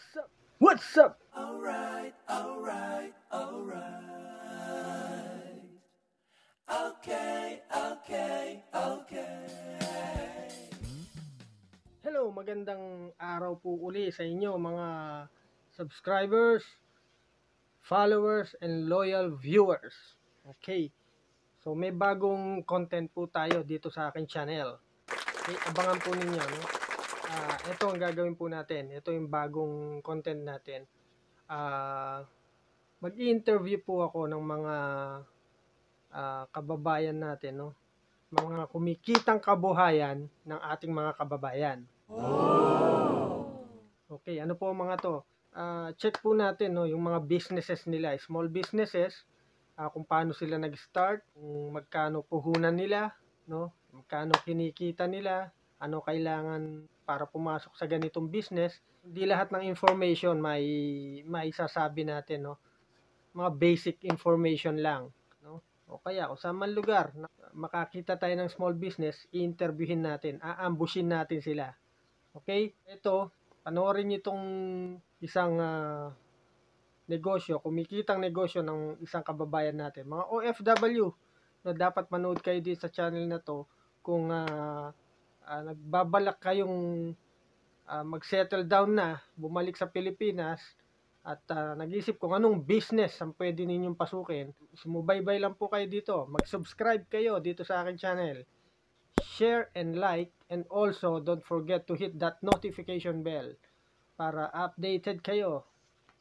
What's up? What's up? Alright, alright, alright. Okay, okay, okay. Hello, magandang araw po uli sa inyo mga subscribers, followers, and loyal viewers. Okay. So may bagong content po tayo dito sa aking channel. Okay, abangan po ninyo, no? Ah, ito ang gagawin po natin. Ito yung bagong content natin. Ah, mag-interview po ako ng mga ah, kababayan natin, no? Mga kumikitang kabuhayan ng ating mga kababayan. Okay, ano po mga to? Ah, check po natin no, yung mga businesses nila, small businesses, ah, kung paano sila nag-start, kung magkano puhunan nila, no? Magkano kinikita nila, ano kailangan para pumasok sa ganitong business. Hindi lahat ng information may maisasabi natin, no? Mga basic information lang, no? O kaya kung sa man lugar na makakita tayo ng small business, i-interviewin natin, aambushin natin sila. Okay? Ito, panoorin niyo itong isang ah, negosyo, kumikitang negosyo ng isang kababayan natin. Mga OFW, no, dapat manood kayo din sa channel na to kung ah, ah, nagbabalak kayong ah, mag-settle down na, bumalik sa Pilipinas, at ah, nag-isip kung anong business ang pwede ninyong pasukin. Sumubaybay lang po kayo dito. Mag-subscribe kayo dito sa akin channel. Share and like and also don't forget to hit that notification bell para updated kayo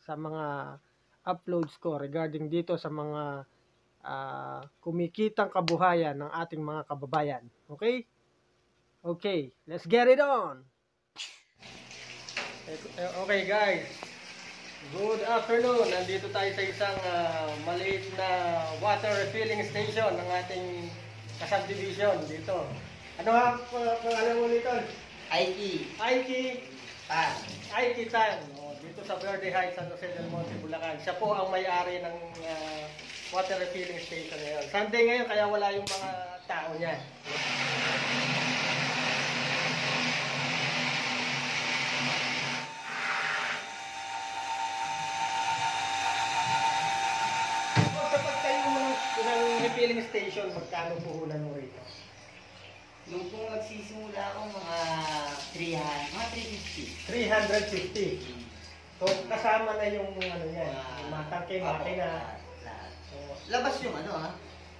sa mga uploads ko regarding dito sa mga ah, kumikitang kabuhayan ng ating mga kababayan. Okay? Okay, let's get it on! Okay guys, good afternoon. Nandito tayo sa isang ah, maliit na water refilling station ng ating kasubdivision dito. Ano pa- pangalan mo nito? Aiki, Aiki Tan. Aiki Tan, oh, dito sa Verde Heights, San Jose del Monte, Bulacan. Siya po ang may-ari ng ah, water refilling station ngayon. Sunday ngayon, kaya wala yung mga tao niya. So, sa pagtayo mo ng, ng refilling station, magkano puhunan mo rito? Nung kung nagsisimula ako mga 300, mga 350. 350. So, kasama na yung ano yan, yung matangke, makina. Oo. Labas yung ano ha,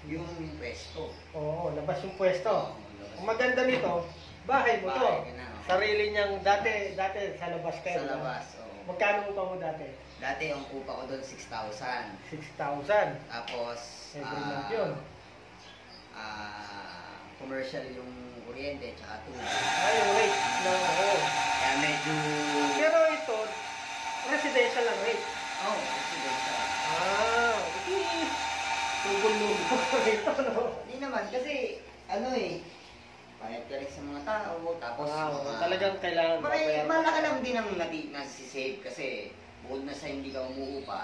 yung pwesto. Oo, labas yung pwesto. Ang maganda nito, bahay mo to. Bahay ka na, oh. Sarili niyang, dati, dati sa labas kayo. Sa labas, oo. Magkano upa mo dati? Dati ang upa ko doon 6,000. 6,000. Tapos, Every ah, month yun. ah, commercial yung kuryente tsaka tubig. Ay, yung rate. No, oo. Kaya medyo, Pero ito, residential lang rate. oh, residential. Ah, hindi. Tugol-lugo ito, no? Hindi naman, kasi ano eh, bayad ka rin sa mga tao, tapos Wow, mga- talagang kailangan May mabayaran. malaki lang din ang nati, nasisave kasi bukod na sa hindi ka umuupa.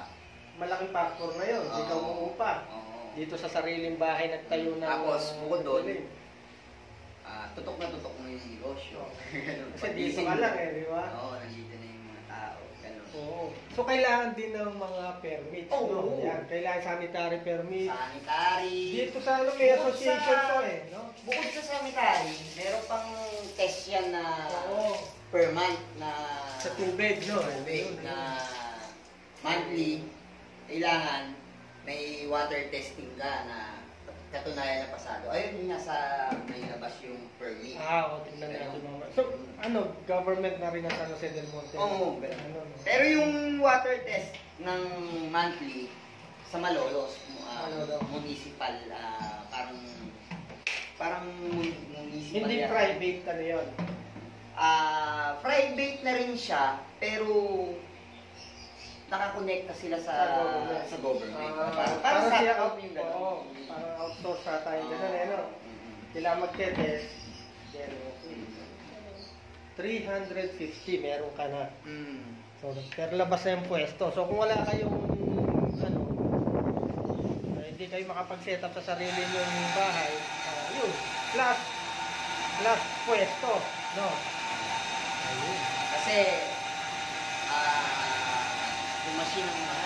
Malaking factor na yun. Hindi ka Oo. umuupa. Oo. Dito sa sariling bahay nagtayo na. Tapos, bukod doon, Ah, tutok na tutok mo yung negosyo. Ganun. Kasi dito ka lang eh, di ba? Oo, nandito na yung mga tao. Ganun. Oo. So, kailangan din ng mga permits, Oo. no? Yan, kailangan sanitary permit. Sanitary. Dito sa ano, may Bukod association sa- to eh, no? Bukod sa sanitary, meron pang test yan na Oo. per month na Sa tubig, no? Ayun, na ayun. monthly, kailangan may water testing ka na katunayan na pasado. Ayun yung nasa may labas yung permit. Ah, o, tingnan natin mamaya. So, ano, government na rin ang San Jose del Monte? Oo, ganun. Ano, no? Pero yung water test ng monthly sa Malolos, ah, Malolos. municipal, ah, parang parang mun- municipal Hindi yan. private ano yun. Ah, private na rin siya, pero nakakonekta sila sa Sa government. sa government. Ah, parang parang sa siya out out, yung gano'n. oo, parang outsource sa tayo, gano'n eh, no? Mm-mm. Kailangan mag-test. Then, okay. 350, meron ka na. Mm. So, pero labas na yung pwesto. So, kung wala kayong, ano, eh, hindi kayo makapag-set up sa sarili yung bahay, ah, yun, plus, plus pwesto, no? Ayun. Kasi ah machine ng mga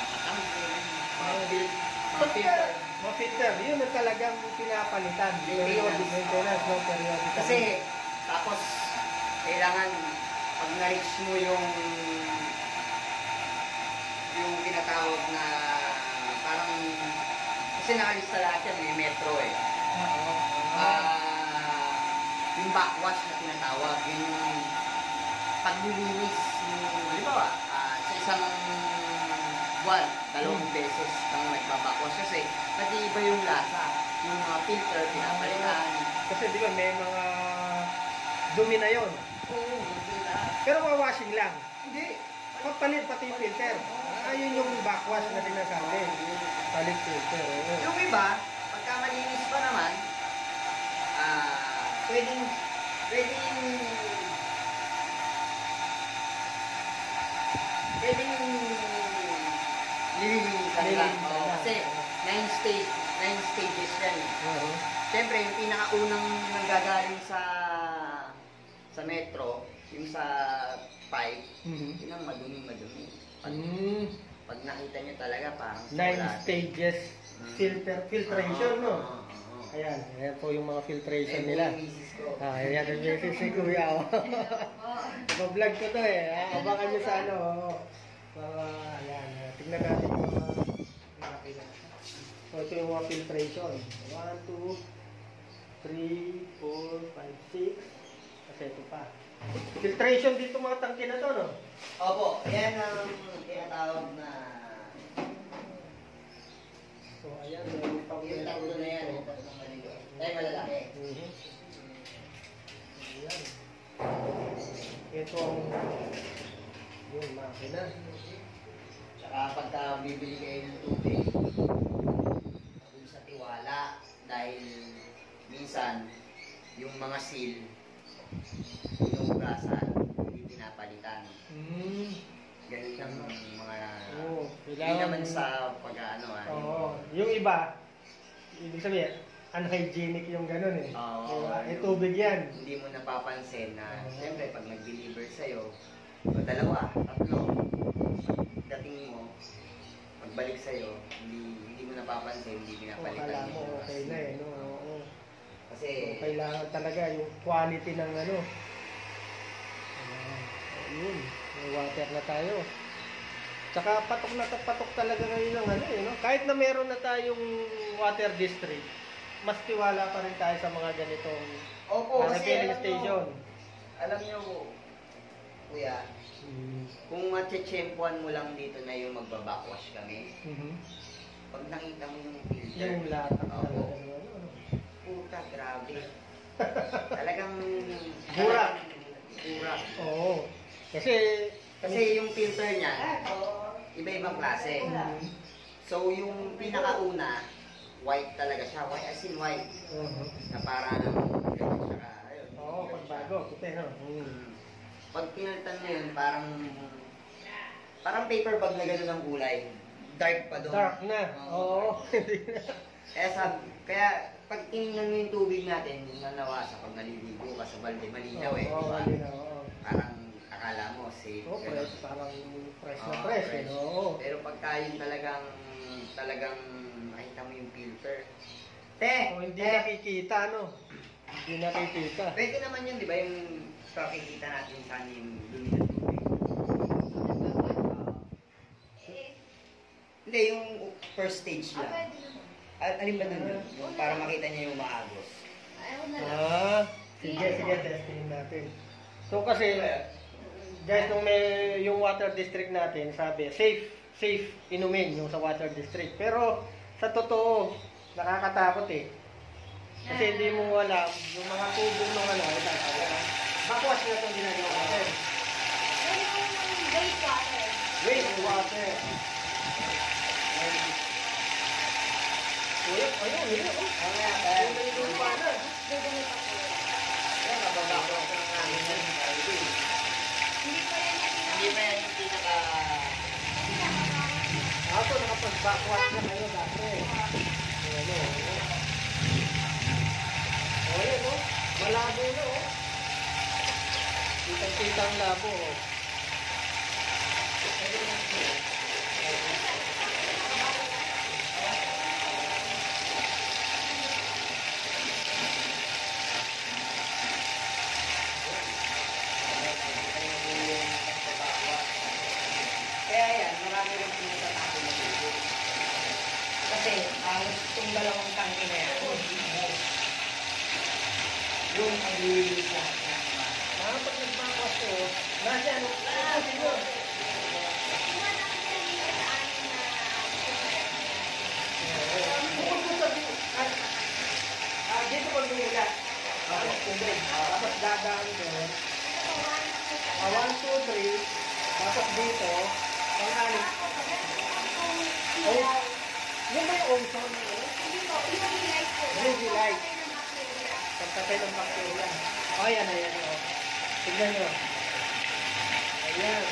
nakatanggal, mga Oo. fil- mga Pagka, filter. mga filter, yun ang talagang pinapalitan. Periodic maintenance, no? Periodic. Kasi, tapos, kailangan, pag na-reach mo yung, yung tinatawag na, parang, kasi nakalista lahat yan, may metro eh. Oo. Ah, yung backwash na tinatawag, yun yung paglilinis, yung, halimbawa, isang buwan, dalawang beses kang nagbabackwash kasi pati iba yung lasa, yung mga filter, pinapalitan. Kasi di ba may mga dumi na yon. Oo, hindi lahat. Pero wawashing lang. Hindi. Papalit pati yung filter. Ah, yun yung backwash na sinasabi. Palit filter. oo. Yung iba, pagka malinis pa naman, ah, pwedeng, pwedeng, pwedeng nililinisan lang. Nililinisan Oo, lang. kasi nine stage, nine stages yan. eh. Oo. Siyempre, yung pinakaunang nanggagaling sa sa metro, yung sa pipe, Mhm. yun ang madumi-madumi. Pag, Mm, pag nakita nyo talaga, parang nine stages Mm. filter filtration, no? Oo. Ayan, ayan po yung mga filtration nila. Ah, ayan yung message si Kuya. oh. Iba-vlog ko to eh. Ah, Abangan nyo sa ano. oh. Para, ayan. Tignan natin yung mga malaki na. So, ito yung mga filtration. 1, 2, 3, 4, 5, 6. Kasi ito pa. Filtration dito mga tangke na to, no? Opo, yan ang tinatawag na So, ayan. Pang yung tatlo na yan, yung tatlong maliliit. Ay, malalaki. Mhm. Ayan. Ito ang yung makina. Tsaka pagka bibili kayo ng tubig, dun sa tiwala, dahil minsan, yung mga seal, inuugasan, hindi pinapalitan. Mm. Ganun ang mga... Oo, Hindi kailangan- naman sa pag-ano ah. Oo. Yung iba, ibig sabihin, unhygienic yung ganun eh. Oo. Diba? Eh, tubig yan. Hindi mo napapansin na, Oo. siyempre, pag nag-deliver sa'yo, o dalawa, tatlo, dating mo, pagbalik sa'yo, hindi, hindi mo napapansin, hindi pinapalitan akala mo okay na eh. No? Oo. Kasi, So, kailangan talaga yung quality ng ano. Ayan. Ayun. May water na tayo. Tsaka patok na patok talaga ngayon ng ano eh. No? Kahit na meron na tayong water district, mas tiwala pa rin tayo sa mga ganitong opo, uh, kasi alam station. Nyo, alam nyo, kuya, kung matchechempuan mo lang dito na yung magbabackwash kami, Mhm. pag nakita mo yung filter, Yung latak Opo. talaga. no? Ano? puta, grabe. Talagang, Bura. Bura. Oo. Kasi, Kasi yung filter niya, iba-ibang klase. So, yung pinakauna, white talaga siya. White as in white. Mhm. Na para ng. Oo, pagbago. Puti, no? siya. Mhm. Mm. Pag pinalitan mo yun, parang parang paper bag na gano'n ang kulay. Dark pa doon. Dark na. Oo. Kaya sab kaya pag tinignan mo yung tubig natin, yung nanawa sa pag naliligo ka sa balde, malinaw eh. Oo, ba? malinaw, oo. Parang akala mo safe. Oo, ganun. fresh. Parang fresh na Oo, fresh. eh, fresh. no? Oo. Pero pagka yung talagang, talagang makita mo yung filter. Te! O, hindi te! nakikita, no? Hindi nakikita. Pwede naman yun, di ba? Yung pakikita natin saan yung dumi ng tubig. Hindi, yung first stage lang. Al alin ba dun yun? Yung para makita niya yung maagos. Ah, sige, sige, testingin natin. So kasi, guys, nung may yung water district natin, sabi, safe, safe inumin yung sa water district. Pero, sa totoo, nakakatakot eh. Kasi hindi mo alam, yung mga tubo ng ano, ito, backwash na itong ginagawa natin. Waste water. Uy, ayun, yun, oh. Mamaya, kaya, Yung ganito pa na. kaya mababako ko ng namin yan. Hindi pa yan yung pinaka... Ako, nakapag-backwash na kayo dati. Ano, ano. O, oh. Malabo na, oh. Kitang-kitang labo, oh. Tapos itong dalawang tangke na yan. Yung paglilinis lahat ng mga. Ah, pag nagbawas ko, nasa ano, ah, siguro. Bukod ko sa ah, ah, dito pag bumila, ah, tubig, tapos dadaan doon, ah, one, two, three, tapos dito, pang-alit. Oh, yun ba yung ozone? UV light. Pagkatay ng bacteria. Oh, ayan, ayan. Oh. Tignan nyo. Ayan.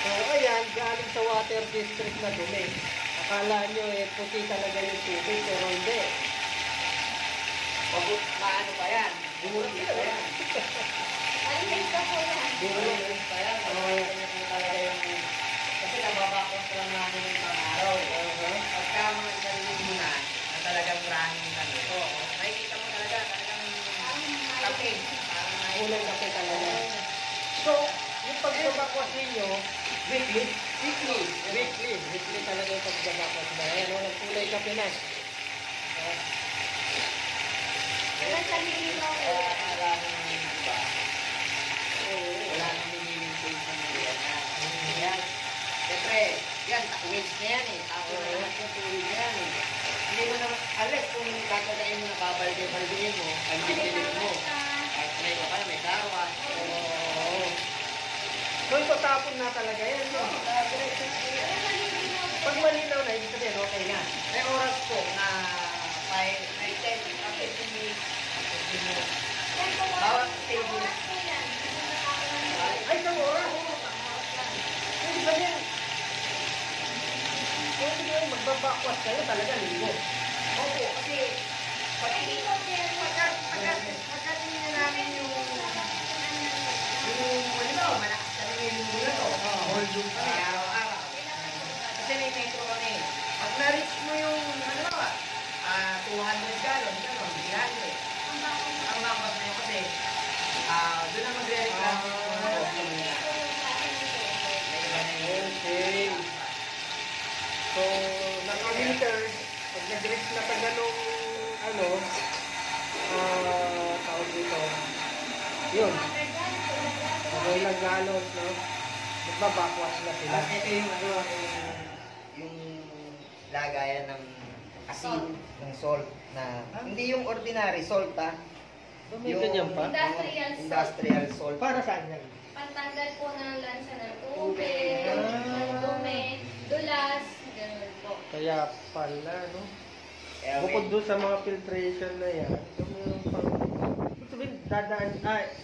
So, ayan, galing sa water district na dumi. Akala nyo, eh, puti talaga yung tubig, pero hindi. Pabut, maano pa yan? Bumuti pa yan. Bumuti pa yan. Oo. Kanya po talaga yung... Kasi nababakot lang namin yung mga araw. Pagka mga isang linggo na, na talagang running kami. Oo. Kulay kape talaga. So, yung pagbabakwas ninyo, weekly? Weekly. Weekly. Weekly talaga yung pagbabakwas na. Ayan, oh, nagkulay kape na. Ah, Kaya maraming iba. oo. Wala nang nililintin sa mga yan. Yan. Siyempre, yan, wage na yan eh. Tapos na lahat ng tuloy na yan eh. Hindi mo naman, alas kung kakagain mo na babalde-baldein mo, ang bibilin mo. At kawan. Oo. So, ito tapon na talaga yan. No? Pag malinaw na, ibig sabihin, okay na. May oras po na may, may 10 uh, 15 minutes. 15 minutes. Bawat table. Ay, isang oras. Ibig sabihin, kung hindi kayo magbabakwas kayo, talaga ligo. Opo, kasi pag pagka pagka pagka tingnan namin yung yung halimbawa malakas kami yung mula to. All due Kami araw-araw. Kasi may metro kami. Pag na-reach mo yung ano ba, ah 200 gallon, gano'n, 300. Ang bakot na yun kasi ah doon na yung na. Okay. So, naka-meter, pag nag-reach na ganong, ano, ah, tawag dito, yun, lang galon, no? Magbabakwas na sila. At ito yung ano, yung, yung lagayan ng asin, ng salt na hindi yung ordinary salt ah. May ganyan pa? Industrial salt. industrial salt. Para saan yan? Pantanggal po ng lansa ng tubig, Ah. dumi, dulas, ganun po. Kaya pala, no? Bukod doon sa mga filtration na yan, so meron pang, sabihin, dadaan,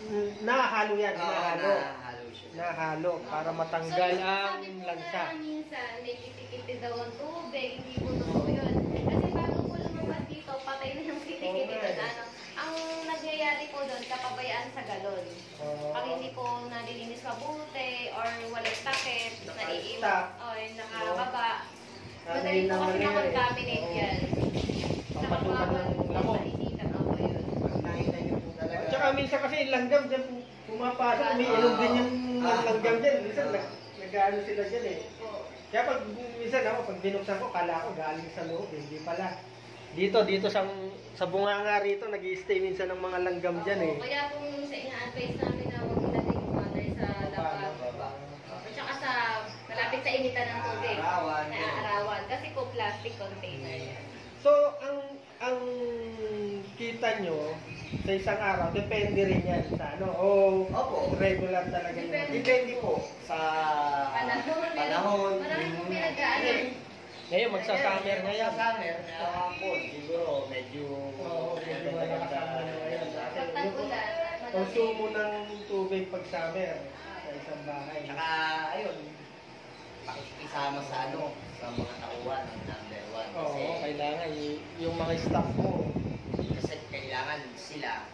mm, nahalo yan, Oo, nahalo. nahalo siya. Nahalo, para matanggal So, ang sabi langsa. na minsan, nagkitikiti daw ang tubig, hindi po totoo yun. Kasi bago po lumabas dito, patay na yung kitikiti doon. eh. Ano, ang nangyayari po doon, kapabayaan sa galon. Oo. Pag hindi po nalilinis mabuti or walang takip, Naka-stack. naiiwan, o nakababa, Sana madali po naman kasi yun eh. na-contaminate Oo. yan. Papatukan ng lamok. Sa initan, ako yun. Pag nakita niyo po Tsaka minsan kasi langgam dyan, pumapasok, may ilog din yung langgam dyan. Minsan nag, nag-ano sila dyan eh. Kaya pag minsan ako, pag binuksan ko, kala ko galing sa loob, eh. hindi pala. Dito, dito sa, sa bunganga rito, nag stay minsan ng mga langgam dyan eh. Kaya kung sa ina-advise namin na huwag ilagay yung mother sa labas. At saka sa malapit sa initan ng tubig. Arawan. Na arawan. Kasi po plastic container yan. So, ang ang kita nyo sa isang araw, depende rin yan sa ano, o Opo. regular talaga yun. Depende. Depende po sa Panahon. panahon. Marami pong pinag-ano. Ngayon, magsa-summer Sa ngayon. summer, uh, po, siguro medyo Oo, medyo malakasama na ngayon. Pag tag-ulan, Konsumo ng tubig pag summer sa isang bahay. Tsaka, ayun, pakikisama sa ano, sa mga tauhan ng number one. Oo, Kasi, kailangan y- yung mga staff mo. Kailangan sila,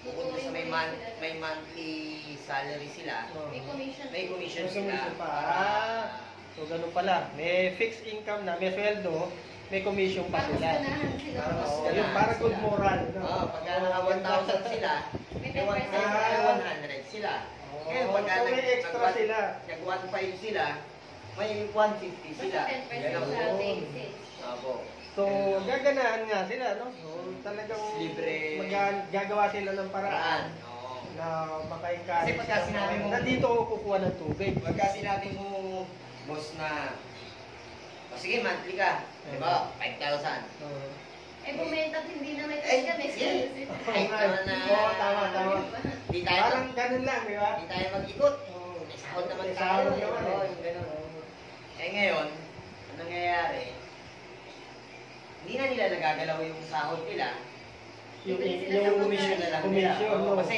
bukod sa may, mon- may monthly salary sila, Oo. May commission. may commission May sila. commission pa. Para, Ah. So, ganun pala. May fixed income na, may sweldo, may commission pa sila. ganahan sila. Para mas Oo, ganahan para good sila. moral. No? oh, pagka naka 1,000 sila, May may 100 10% may Ah. 100 sila. Oo, Ngayon, so nag, may extra nag- sila. nag 1.5 sila, may 150 sila. Basta 10% Ganun. sa basic. Opo. So, gaganaan nga sila, no? So, talagang Libre. mag- gagawa sila ng Paraan. Oo. na maka-encourage. Kasi pagka sinabi mo- na dito ako kukuha ng tubig. Pagka sinabi mo, boss na, o sige, monthly ka. Di ba? 5,000. Oo. Eh, bumenta hindi na may Eh, talaga, may yeah. Ay, na. Oo, tama, tama. Di tayo, Parang ganun lang, di ba? di tayo mag-ikot. Oo. May sahod naman May tayo. sahod eh. naman Oo, eh. yung ganun. Eh ngayon, ang nangyayari, hindi na nila nagagalaw yung sahod nila. Yung, Libre sila yung sa Commission na lang nila. Commission, Oo, no? Kasi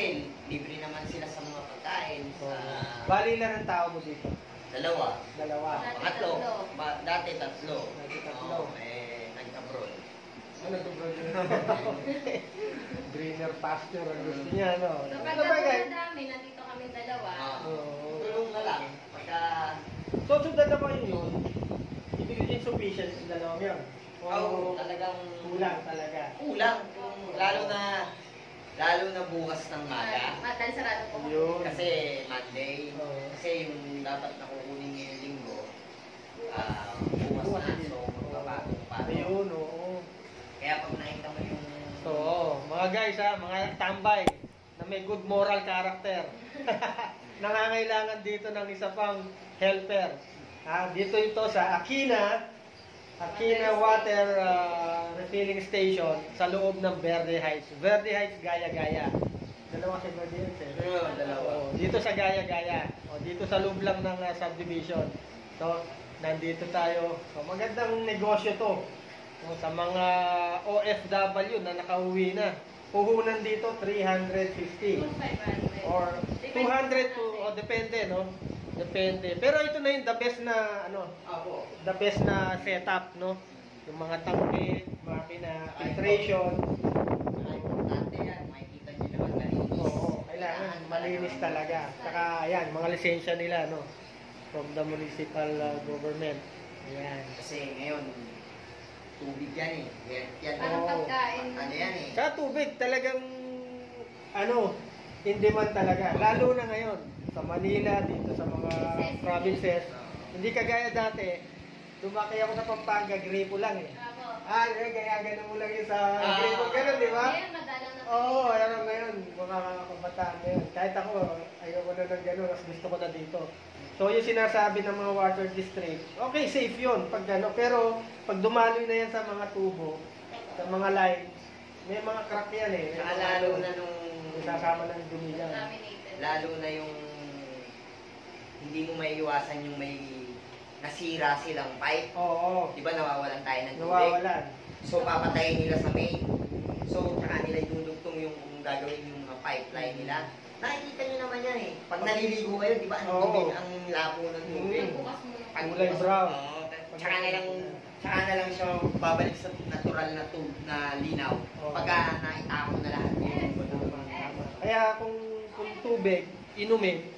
libre naman sila sa mga pagkain. Sa Oo. Bali lang ang tao mo dito. dalawa. Dalawa. Dati Pangatlo. tatlo. Ba, dati tatlo. Dati tatlo. Oo, eh, nag-abroad. Ano to, bro? Greener pasture ang gusto niya, no? So, Ano pag ba, guys? dami, nandito kami dalawa. Ah, Oo. tulong na lang. Pagka, So, sa dalawa yun, ibig insufficient sa dalawa yun. oh, talagang kulang talaga. kulang. Kung- Lalo na, lalo na bukas ng maga. Matan sarado po. Yun. Kasi Monday, Oo. kasi yung dapat na kukunin ngayong linggo, ah, bukas na. So, magpapago pa. Ayun, oo. Kaya pag nakita mo yung... So, oo, mga guys ha, mga tambay na may good moral character. Nangangailangan dito ng isa pang helper. Ha, dito ito sa Aquina, Aquina Water ah, Refilling Station sa loob ng Verde Heights. Verde Heights, Gaya-Gaya. Dalawa si Verde Heights eh. Oo, dalawa. Oo, dito sa Gaya-Gaya. O, dito sa loob lang ng ah, subdivision. So, nandito tayo. So, magandang negosyo to. O, sa mga OFW na nakauwi na. Puhunan dito 350 or 200 to o depende no. Depende. Pero ito na yung the best na ano, Ako. the best na setup no. Yung mga tangke, makina, filtration. Saka importante yan. Makikita nyo naman malinis. Oo, kailangan malinis talaga. Saka ayan, mga lisensya nila no from the municipal uh, government. Ayan. Kasi ngayon, tubig yan eh. Yan, yan. Parang Oo. pagkain. Ano yan eh. Sa tubig talagang ano, in demand talaga. Lalo na ngayon sa Manila, dito sa mga provinces. Hindi kagaya dati, lumaki ako sa Pampanga, gripo lang eh. Ah, eh, kaya ganun mo lang yun sa Ah. gripo, ganun, di ba? Ngayon, madalang na Oo, oh, ano ngayon, mga kabataan ngayon. Kahit ako, ayoko na ng gano'n, mas gusto ko na dito. So, yung sinasabi ng mga water district, okay, safe yun, pag gano'n. Pero, pag dumaloy na yan sa mga tubo, sa mga lines, may mga crack yan eh. Lalo na nung... sasama ng dumi yan. Contaminated. Lalo na yung... Hindi mo may iwasan yung may nasira silang pipe. Oo, Di ba nawawalan tayo ng tubig? nawawalan. So, papatayin nila sa main. So, tsaka nila idudugtong yung kung gagawin yung mga pipeline nila. Nakikita nyo naman yan eh. Pag naliligo kayo, di ba, ang Oo. tubig, ang labo ng tubig. Mm. Bukas mo na. Pag Kulay brown. Oo. Tsaka na lang, tsaka na lang siya babalik sa natural na tub na linaw. Oo. Pagka naitapon na lahat yun. Kaya kung, kung tubig, inumin,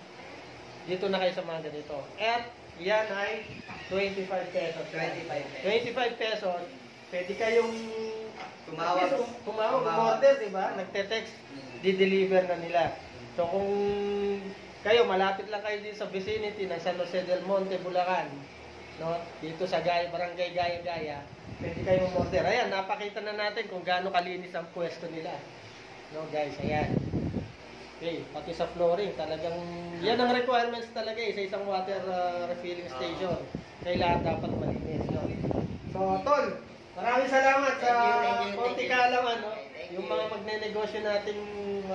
dito na kayo sa mga ganito. At yan ay 25 pesos. 25 pesos. 25 pesos, pwede kayong Tumawag. Tumawag, tumawag, Tumawag. order, di ba? Nagte-text, di-deliver na nila. So kung kayo, malapit lang kayo din sa vicinity ng San Jose del Monte, Bulacan, no? dito sa Gaya, Barangay Gaya Gaya, pwede kayong order. Ayan, napakita na natin kung gaano kalinis ang pwesto nila. No, guys, ayan. Okay, pati sa flooring, talagang, yan ang requirements talaga eh, sa isang water uh, refilling station. Kailangan dapat malinis. No? So, Tol, maraming salamat sa konti thank you. kaalaman. No? Thank Yung mga magne-negosyo nating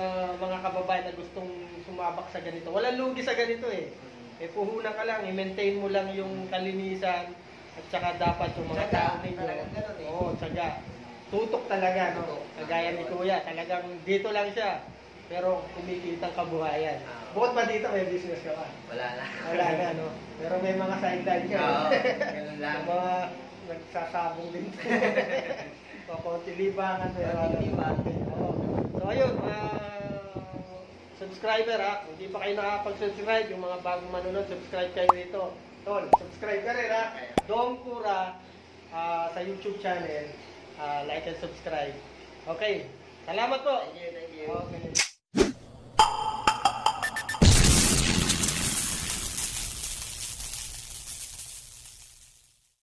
uh, mga kababayan na gustong sumabak sa ganito. Walang lugi sa ganito eh. Eh, puhunan ka lang, i-maintain mo lang yung kalinisan at saka dapat yung mga tao ninyo. eh. Oo, tsaga. Tutok talaga, no? Kagaya ni Kuya, talagang dito lang siya. Pero kumikitang kabuhayan. Ah. Bukod pa dito, may business ka pa. Wala na. Wala na, no? Pero may mga sideline ka. Oo, ganun lang. Yung mga nagsasabong din. o, konti libangan. Konti libangan. Oo. So, ayun, mga subscriber ha. Kung di pa kayo nakapag-subscribe, yung mga bagong manunod, subscribe kayo dito. Tol, subscribe ka rin ha. Dong Kura ah, sa YouTube channel. Ah, like and subscribe. Okay. Salamat po. Thank you, thank you. Okay.